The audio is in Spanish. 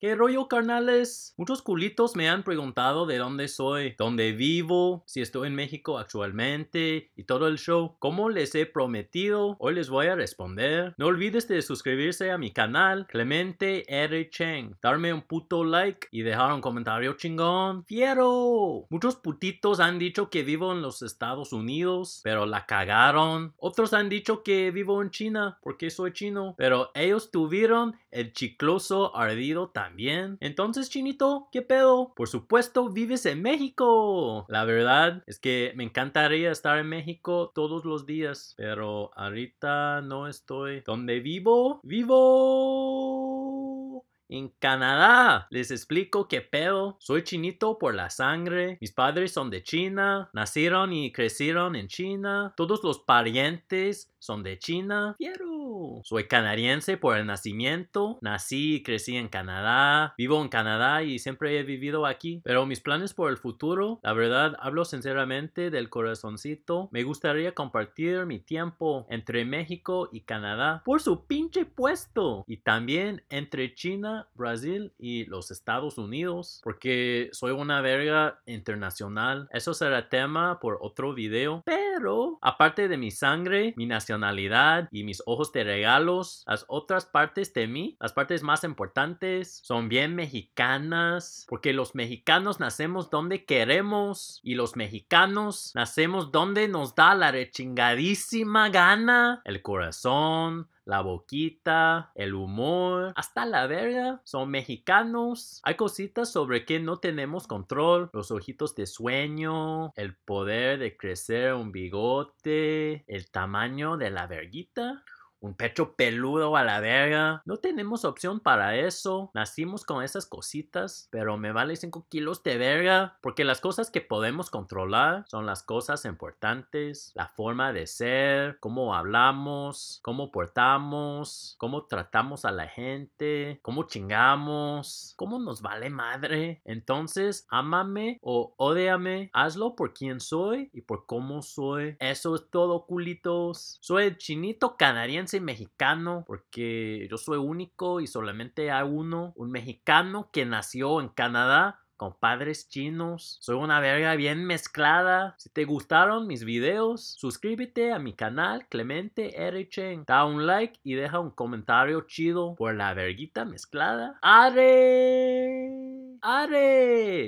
¿Qué rollo, carnales? Muchos culitos me han preguntado de dónde soy, dónde vivo, si estoy en México actualmente y todo el show. Como les he prometido, hoy les voy a responder. No olvides de suscribirse a mi canal, Clemente R. Cheng. Darme un puto like y dejar un comentario chingón. ¡Fiero! Muchos putitos han dicho que vivo en los Estados Unidos, pero la cagaron. Otros han dicho que vivo en China, porque soy chino, pero ellos tuvieron el chicloso ardido Entonces, Chinito, ¿qué pedo? Por supuesto, vives en México. La verdad es que me encantaría estar en México todos los días, pero ahorita no estoy. ¿Dónde vivo? Vivo en Canadá. Les explico qué pedo. Soy chinito por la sangre. Mis padres son de China. Nacieron y crecieron en China. Todos los parientes son de China. Quiero soy canadiense por el nacimiento. Nací y crecí en Canadá. Vivo en Canadá y siempre he vivido aquí. Pero mis planes por el futuro, la verdad, hablo sinceramente del corazoncito. Me gustaría compartir mi tiempo entre México y Canadá por su pinche puesto. Y también entre China, Brasil y los Estados Unidos. Porque soy una verga internacional. Eso será tema por otro video. Pero, aparte de mi sangre, mi nacionalidad y mis ojos de regalos. Las otras partes de mí, las partes más importantes, son bien mexicanas, porque los mexicanos nacemos donde queremos y los mexicanos nacemos donde nos da la rechingadísima gana, el corazón, la boquita, el humor, hasta la verga. Son mexicanos. Hay cositas sobre que no tenemos control. Los ojitos de sueño, el poder de crecer un bigote, el tamaño de la verguita un pecho peludo a la verga. No tenemos opción para eso. Nacimos con esas cositas, pero me vale 5 kilos de verga. Porque las cosas que podemos controlar son las cosas importantes, la forma de ser, cómo hablamos, cómo portamos, cómo tratamos a la gente, cómo chingamos, cómo nos vale madre. Entonces, ámame o ódeame, hazlo por quien soy y por cómo soy. Eso es todo, culitos. Soy el chinito canadiense mexicano porque yo soy único y solamente hay uno, un mexicano que nació en Canadá con padres chinos. Soy una verga bien mezclada. Si te gustaron mis videos, suscríbete a mi canal Clemente R. Chen. Da un like y deja un comentario chido por la verguita mezclada. ¡Are! ¡Are!